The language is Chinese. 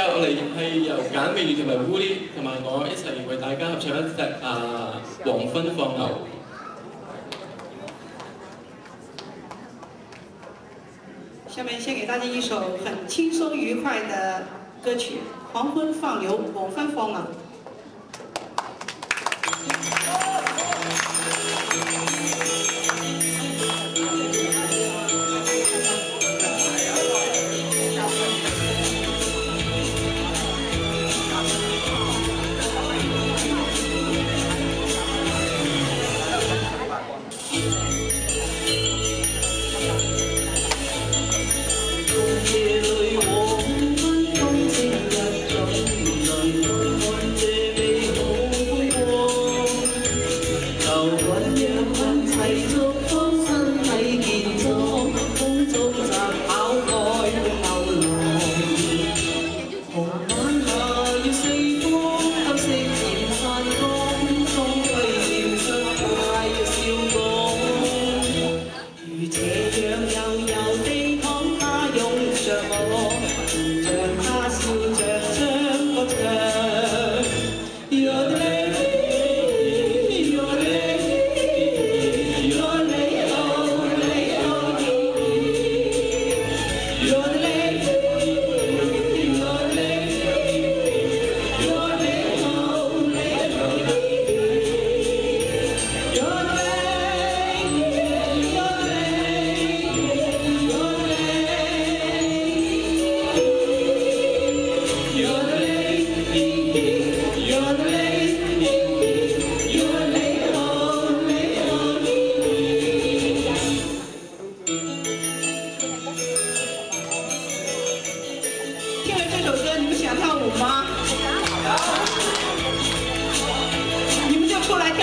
接落嚟係由簡美同埋乌哩同埋我一齊為大家合唱一隻啊《黃昏放牛》。下面先给大家一首很轻松愉快的歌曲《黄昏放牛》，黄昏放牛。想跳舞吗？你们就出来。